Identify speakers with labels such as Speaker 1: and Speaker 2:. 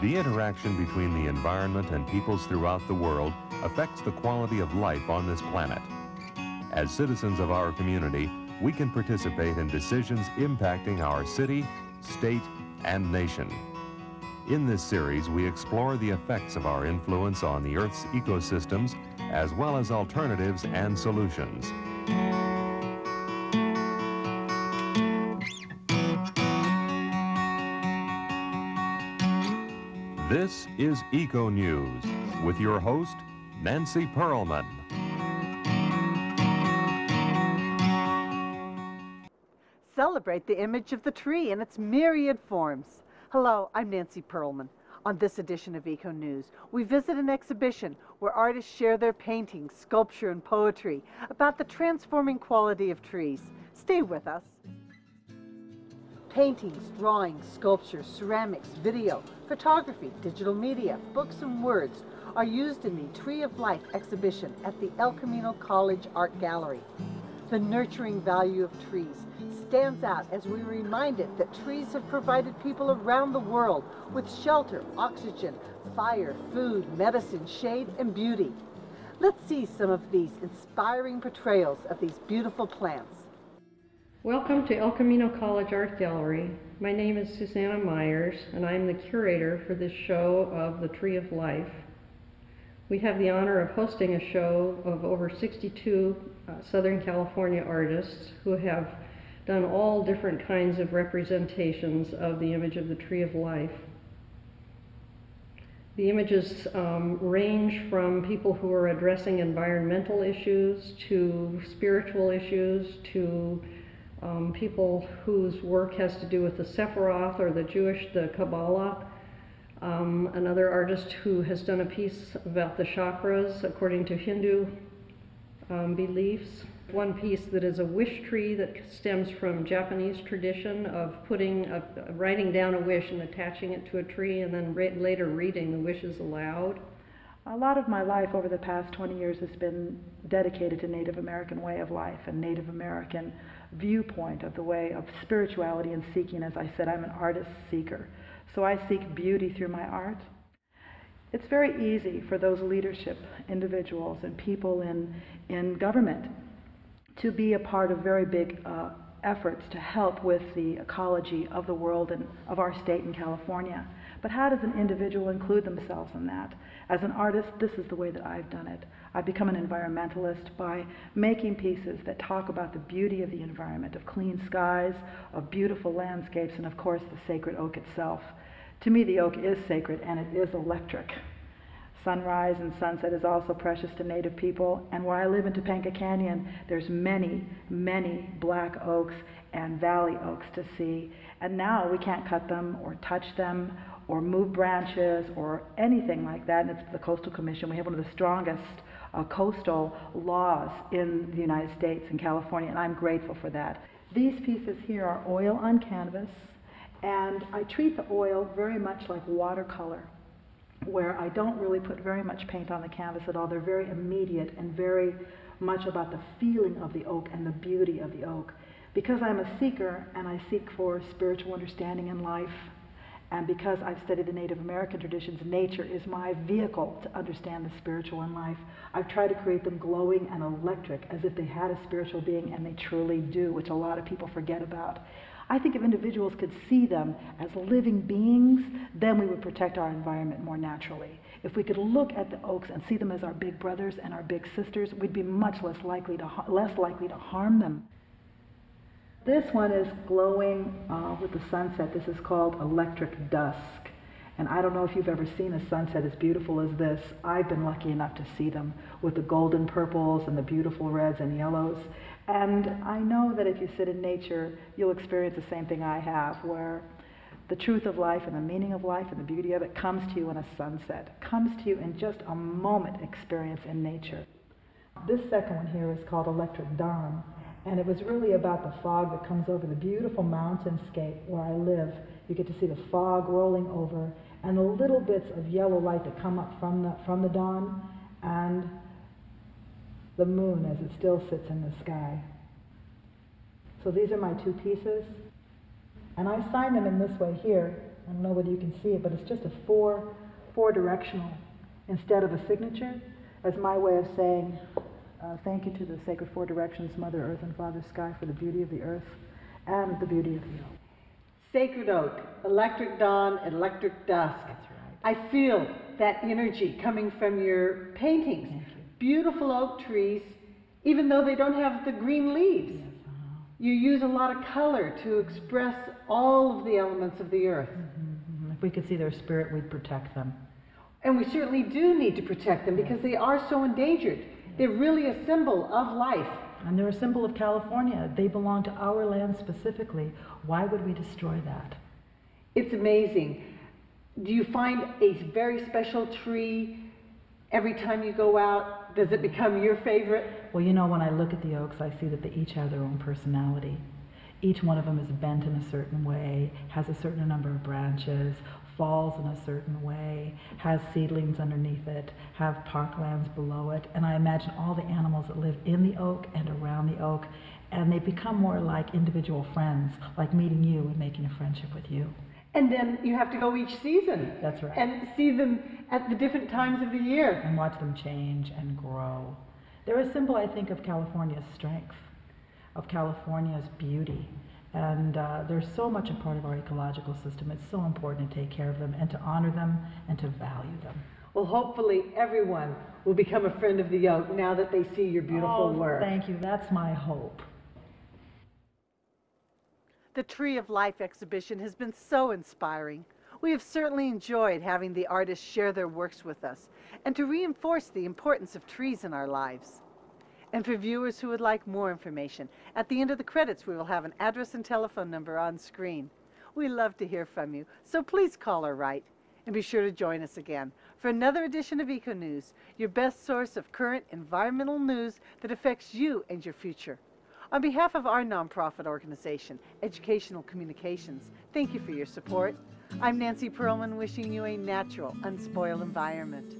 Speaker 1: The interaction between the environment and peoples throughout the world affects the quality of life on this planet. As citizens of our community, we can participate in decisions impacting our city, state, and nation. In this series, we explore the effects of our influence on the Earth's ecosystems, as well as alternatives and solutions. This is Eco News with your host, Nancy Pearlman.
Speaker 2: Celebrate the image of the tree in its myriad forms. Hello, I'm Nancy Pearlman. On this edition of Eco News, we visit an exhibition where artists share their paintings, sculpture, and poetry about the transforming quality of trees. Stay with us. Paintings, drawings, sculptures, ceramics, video, photography, digital media, books, and words are used in the Tree of Life exhibition at the El Camino College Art Gallery. The nurturing value of trees stands out as we are reminded that trees have provided people around the world with shelter, oxygen, fire, food, medicine, shade, and beauty. Let's see some of these inspiring portrayals of these beautiful plants.
Speaker 3: Welcome to El Camino College Art Gallery. My name is Susanna Myers, and I'm the curator for this show of the Tree of Life. We have the honor of hosting a show of over 62 uh, Southern California artists who have done all different kinds of representations of the image of the Tree of Life. The images um, range from people who are addressing environmental issues to spiritual issues to um, people whose work has to do with the Sephiroth or the Jewish, the Kabbalah. Um, another artist who has done a piece about the chakras according to Hindu um, beliefs. One piece that is a wish tree that stems from Japanese tradition of putting, a, writing down a wish and attaching it to a tree and then re later reading the wishes aloud.
Speaker 4: A lot of my life over the past 20 years has been dedicated to Native American way of life and Native American viewpoint of the way of spirituality and seeking. As I said, I'm an artist seeker. So I seek beauty through my art. It's very easy for those leadership individuals and people in, in government to be a part of very big uh, efforts to help with the ecology of the world and of our state in California. But how does an individual include themselves in that? As an artist, this is the way that I've done it. I've become an environmentalist by making pieces that talk about the beauty of the environment, of clean skies, of beautiful landscapes, and of course the sacred oak itself. To me, the oak is sacred and it is electric. Sunrise and sunset is also precious to Native people, and where I live in Topanga Canyon, there's many, many black oaks and valley oaks to see. And now we can't cut them or touch them or move branches or anything like that. And it's the Coastal Commission. We have one of the strongest uh, coastal laws in the United States and California, and I'm grateful for that. These pieces here are oil on canvas, and I treat the oil very much like watercolor, where I don't really put very much paint on the canvas at all. They're very immediate and very much about the feeling of the oak and the beauty of the oak. Because I'm a seeker and I seek for spiritual understanding in life and because I've studied the Native American traditions, nature is my vehicle to understand the spiritual in life. I've tried to create them glowing and electric as if they had a spiritual being, and they truly do, which a lot of people forget about. I think if individuals could see them as living beings, then we would protect our environment more naturally. If we could look at the oaks and see them as our big brothers and our big sisters, we'd be much less likely to, less likely to harm them. This one is glowing uh, with the sunset. This is called Electric Dusk. And I don't know if you've ever seen a sunset as beautiful as this. I've been lucky enough to see them with the golden purples and the beautiful reds and yellows. And I know that if you sit in nature, you'll experience the same thing I have, where the truth of life and the meaning of life and the beauty of it comes to you in a sunset, comes to you in just a moment experience in nature. This second one here is called Electric Dawn. And it was really about the fog that comes over the beautiful mountainscape where I live. You get to see the fog rolling over and the little bits of yellow light that come up from the, from the dawn and the moon as it still sits in the sky. So these are my two pieces. And I sign them in this way here. I don't know whether you can see it, but it's just a four, four directional instead of a signature as my way of saying uh, thank you to the sacred four directions, Mother Earth and Father Sky, for the beauty of the earth and the beauty of the oak.
Speaker 2: Sacred oak, electric dawn, electric dusk.
Speaker 4: That's right.
Speaker 2: I feel that energy coming from your paintings.
Speaker 4: You.
Speaker 2: Beautiful oak trees, even though they don't have the green leaves.
Speaker 4: Yes, uh-huh.
Speaker 2: You use a lot of color to express all of the elements of the earth.
Speaker 4: Mhm. If we could see their spirit, we'd protect them.
Speaker 2: And we certainly do need to protect them because they are so endangered. They're really a symbol of life.
Speaker 4: And they're a symbol of California. They belong to our land specifically. Why would we destroy that?
Speaker 2: It's amazing. Do you find a very special tree every time you go out? Does it become your favorite?
Speaker 4: Well, you know, when I look at the oaks, I see that they each have their own personality. Each one of them is bent in a certain way, has a certain number of branches, falls in a certain way, has seedlings underneath it, have parklands below it, and I imagine all the animals that live in the oak and around the oak, and they become more like individual friends, like meeting you and making a friendship with you.
Speaker 2: And then you have to go each season.
Speaker 4: That's right.
Speaker 2: And see them at the different times of the year.
Speaker 4: and watch them change and grow. They're a symbol, I think, of California's strength, of California's beauty. And uh, they're so much a part of our ecological system. It's so important to take care of them and to honor them and to value them.
Speaker 2: Well, hopefully everyone will become a friend of the oak now that they see your beautiful
Speaker 4: oh,
Speaker 2: work.
Speaker 4: Thank you. That's my hope.
Speaker 2: The Tree of Life exhibition has been so inspiring. We have certainly enjoyed having the artists share their works with us and to reinforce the importance of trees in our lives. And for viewers who would like more information, at the end of the credits we will have an address and telephone number on screen. We love to hear from you, so please call or write. And be sure to join us again for another edition of Eco News, your best source of current environmental news that affects you and your future. On behalf of our nonprofit organization, Educational Communications, thank you for your support. I'm Nancy Pearlman wishing you a natural, unspoiled environment.